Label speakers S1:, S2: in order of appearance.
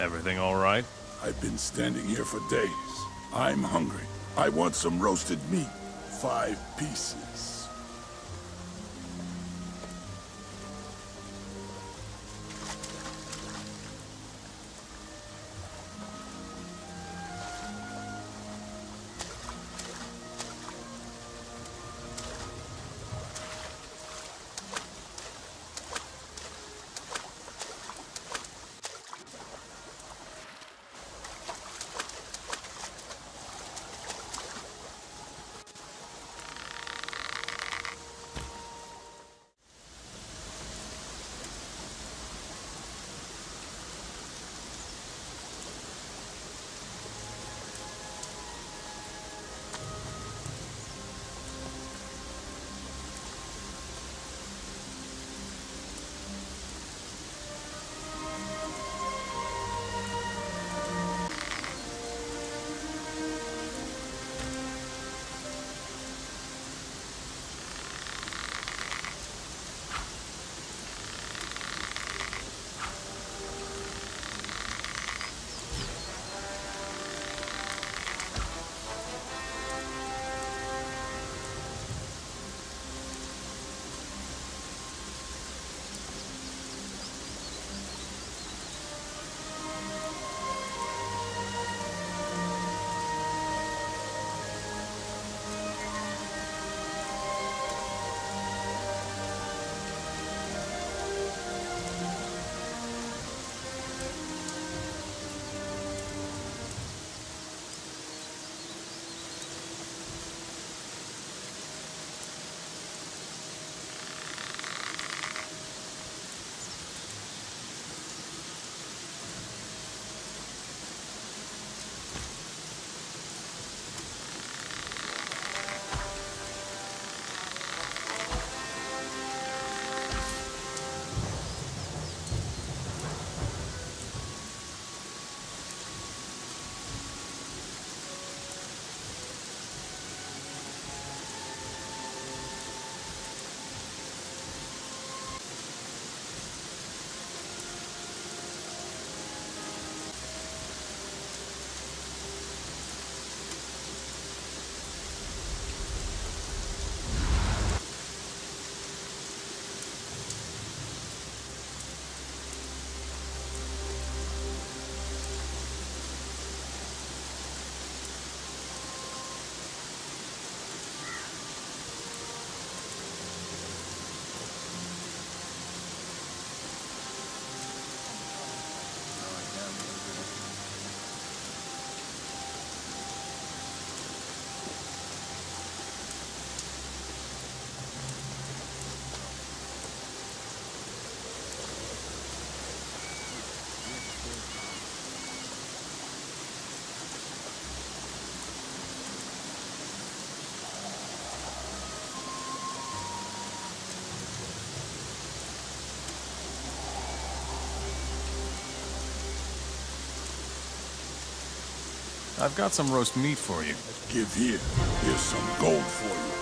S1: Everything all right?
S2: I've been standing here for days. I'm hungry. I want some roasted meat. Five pieces.
S1: I've got some roast meat for you.
S2: Give here. Here's some gold for you.